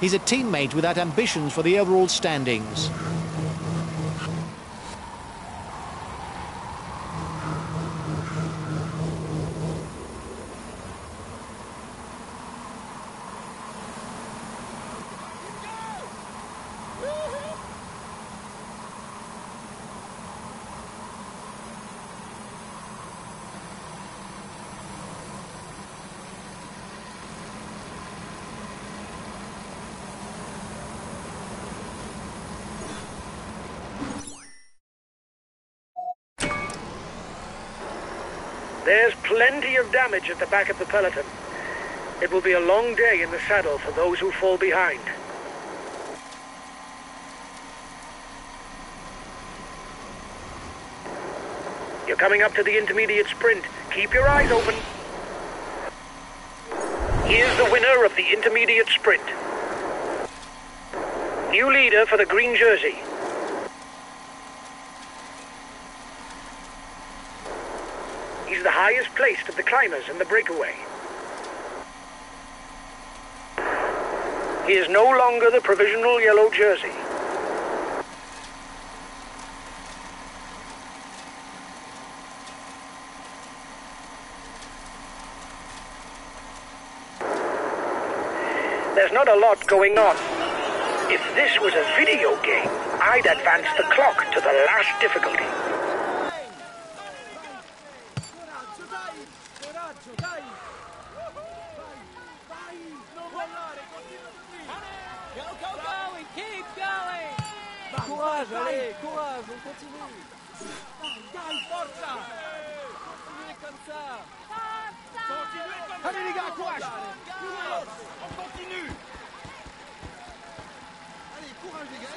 S1: He's a teammate without ambitions for the overall standings.
S2: There's plenty of damage at the back of the peloton. It will be a long day in the saddle for those who fall behind. You're coming up to the intermediate sprint. Keep your eyes open. Here's the winner of the intermediate sprint. New leader for the green jersey. The highest placed of the climbers in the breakaway. He is no longer the provisional yellow jersey. There's not a lot going on. If this was a video game, I'd advance the clock to the last difficulty.
S9: Continue! Dai, comme ça! Allez les gars, courage! On continue! Allez, courage les gars,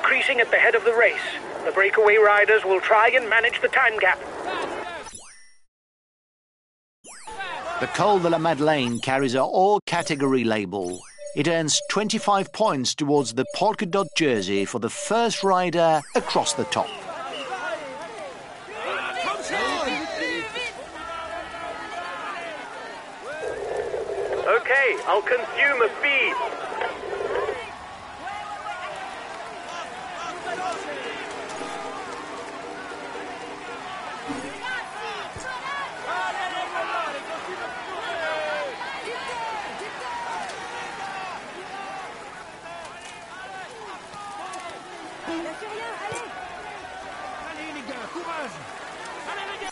S2: increasing at the head of the race. The breakaway riders will try and manage the time gap.
S1: The Col de la Madeleine carries a all category label. It earns 25 points towards the polka dot jersey for the first rider across the top.
S5: Okay, I'll consume a feed.
S9: Allez les gars, courage Allez les gars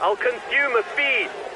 S5: I'll consume a feed.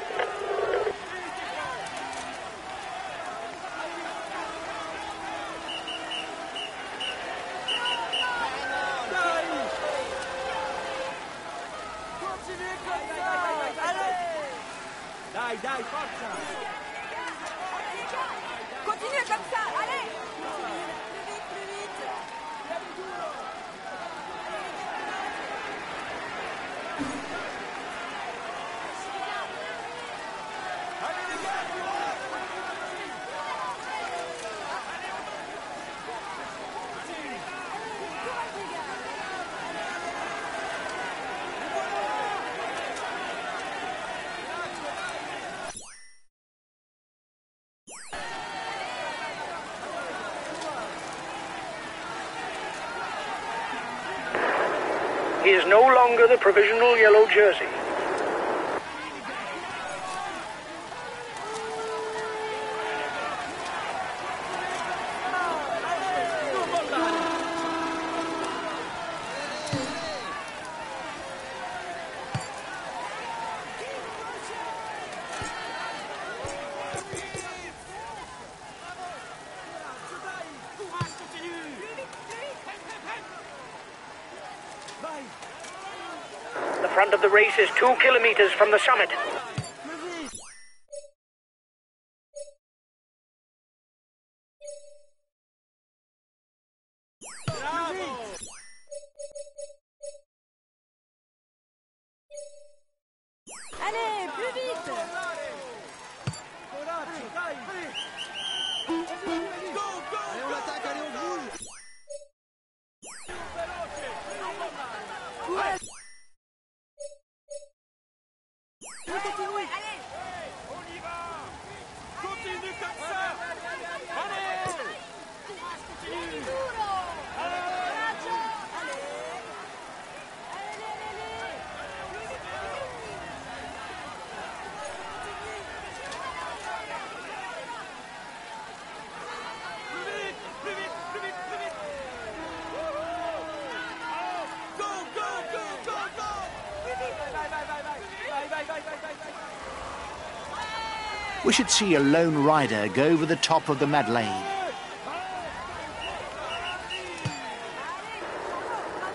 S2: Longer the provisional yellow jersey.
S9: Courage, continue Vai
S2: The race is two kilometers from the summit.
S1: Should see a lone rider go over the top of the Madeleine.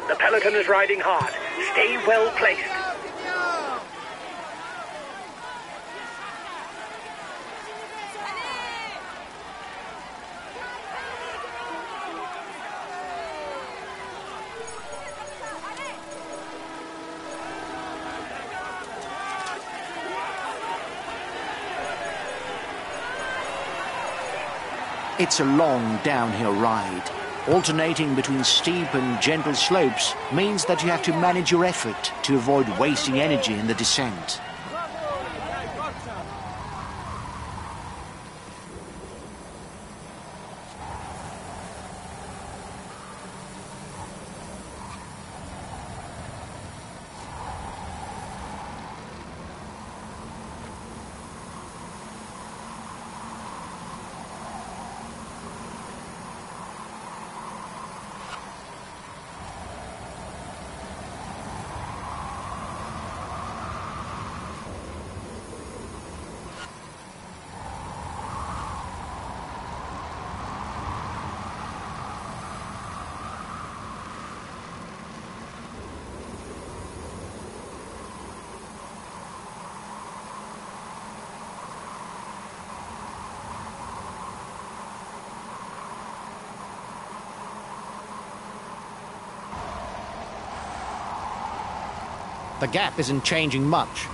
S2: The peloton is riding hard. Stay well placed.
S1: It's a long downhill ride. Alternating between steep and gentle slopes means that you have to manage your effort to avoid wasting energy in the descent. The gap isn't changing much.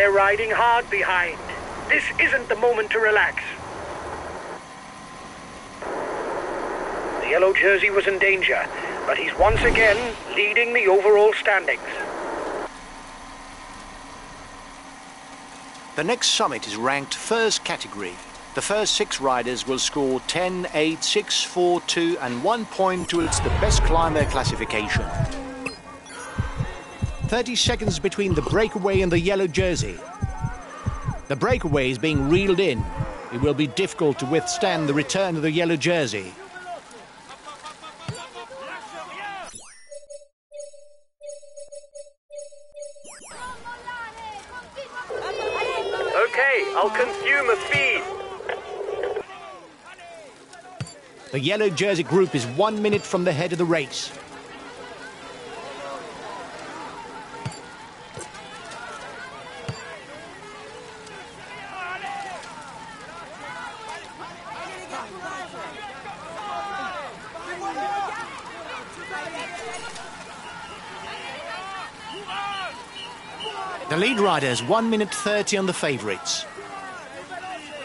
S2: They're riding hard behind. This isn't the moment to relax. The yellow jersey was in danger, but he's once again leading the overall standings.
S1: The next summit is ranked first category. The first six riders will score 10, 8, 6, 4, 2 and 1 point towards the best climber classification. 30 seconds between the breakaway and the yellow jersey. The breakaway is being reeled in. It will be difficult to withstand the return of the yellow jersey.
S5: Okay, I'll consume a feed.
S1: The yellow jersey group is one minute from the head of the race. Lead rider has 1 minute 30 on the favourites.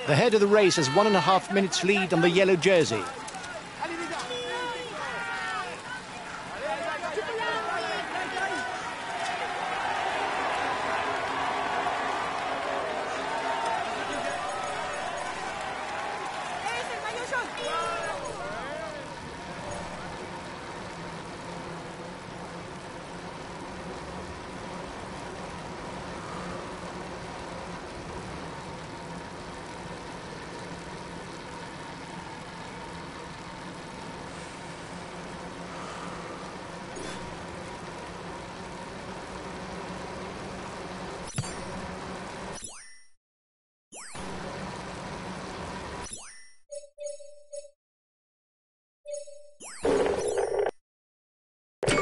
S1: The head of the race has one and a half minutes lead on the yellow jersey.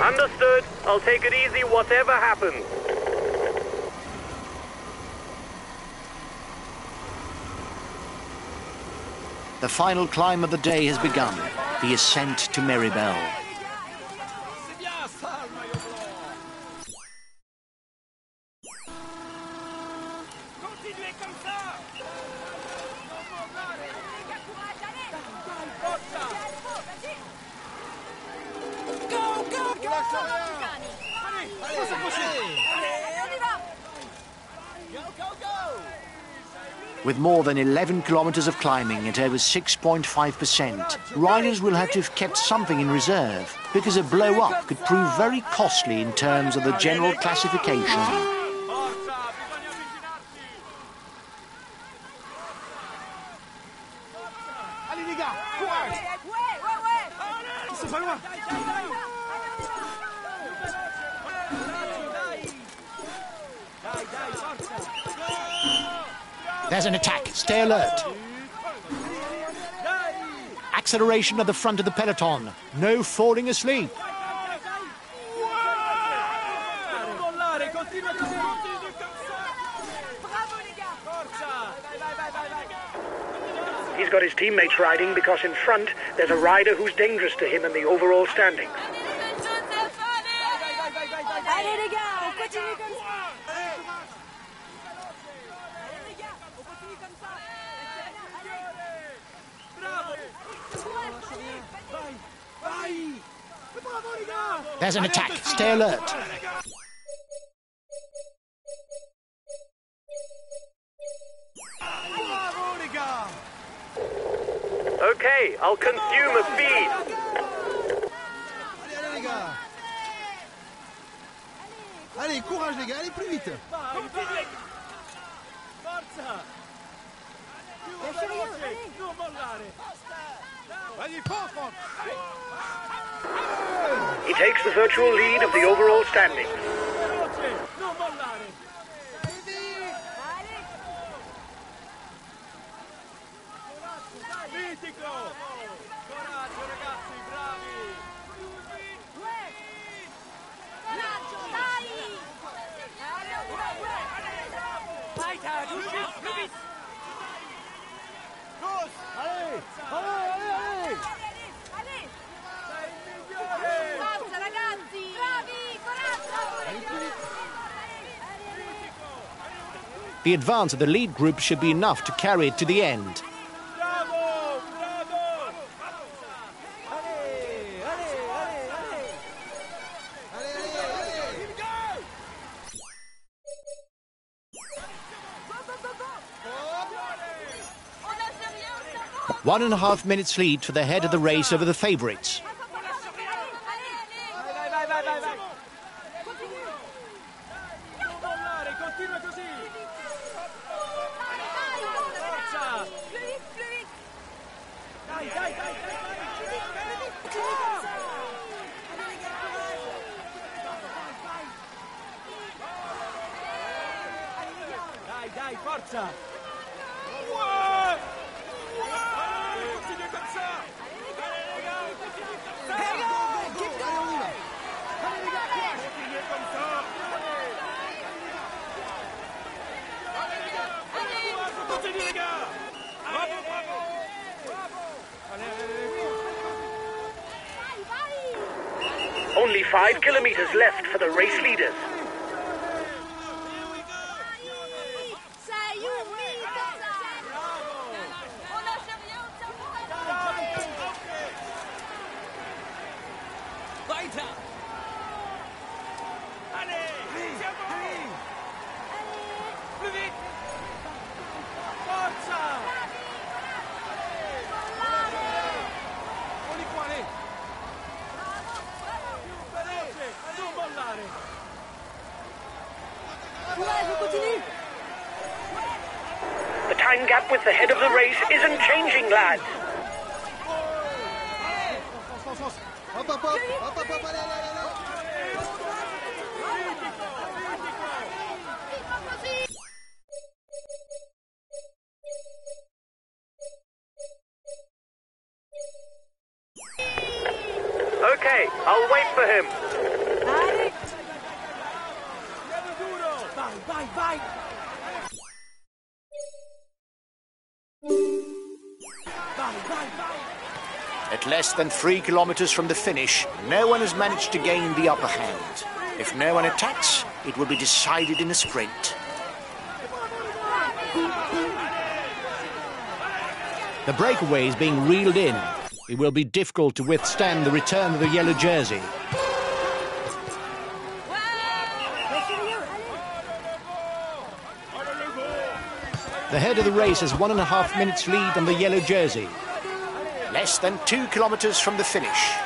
S5: Understood. I'll take it easy whatever happens.
S1: The final climb of the day has begun, the ascent to Meribel. More than 11 kilometres of climbing at over 6.5%, riders will have to have kept something in reserve because a blow up could prove very costly in terms of the general classification.
S9: Forza, bisogna avvicinarsi
S4: Allez les gars, courage Ils sont pas loin
S9: Dai, dai, forza
S1: There's an attack. Stay alert. Acceleration at the front of the peloton. No falling asleep.
S2: He's got his teammates riding because in front there's a rider who's dangerous to him in the overall standings.
S11: Allez les gars, on continue comme ça Allez les gars, on continue comme ça
S4: Vai Bravo les gars
S1: There's an attack. Stay alert.
S4: Bravo les gars
S5: Okay, I'll consume a feed.
S4: Allez, allez les gars Allez, courage les gars, allez plus vite
S9: Vai, Forza Più veloce, non mollare
S4: Vas-y, fort, fort
S2: He takes the virtual lead of the overall standings.
S9: Veloce, non
S1: The advance of the lead group should be enough to carry it to the end. One and a half minutes lead for the head of the race over the favourites.
S5: With the head of the race isn't changing, lads.
S1: Than three kilometers from the finish, no one has managed to gain the upper hand. If no one attacks, it will be decided in a sprint. The breakaway is being reeled in. It will be difficult to withstand the return of the yellow jersey. The head of the race has one and a half minutes lead on the yellow jersey. Less than two kilometers from the finish.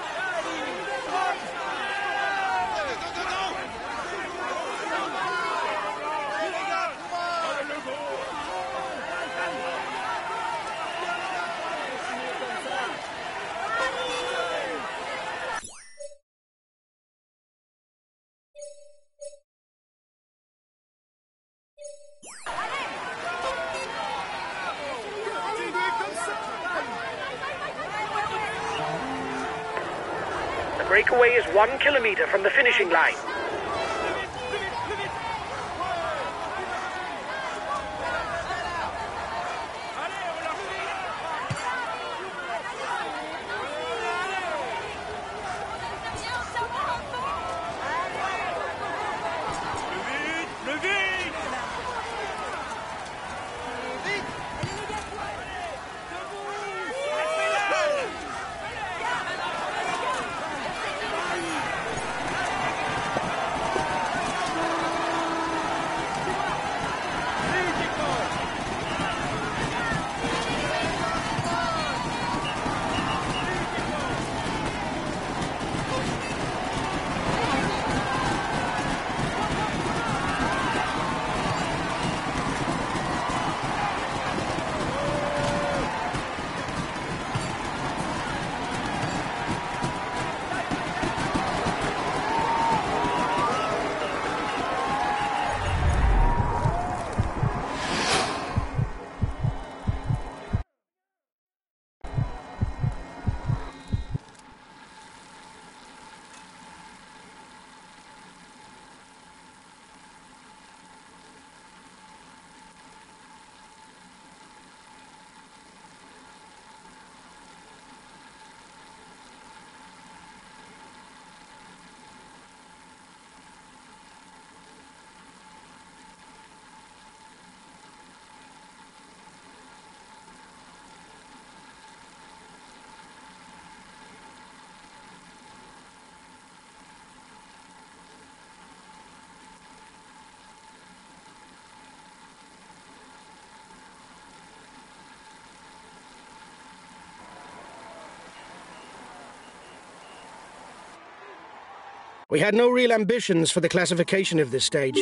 S2: We had no real ambitions for the classification of this stage.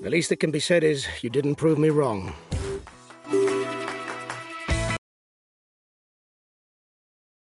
S2: The least that can be said is you didn't prove me wrong.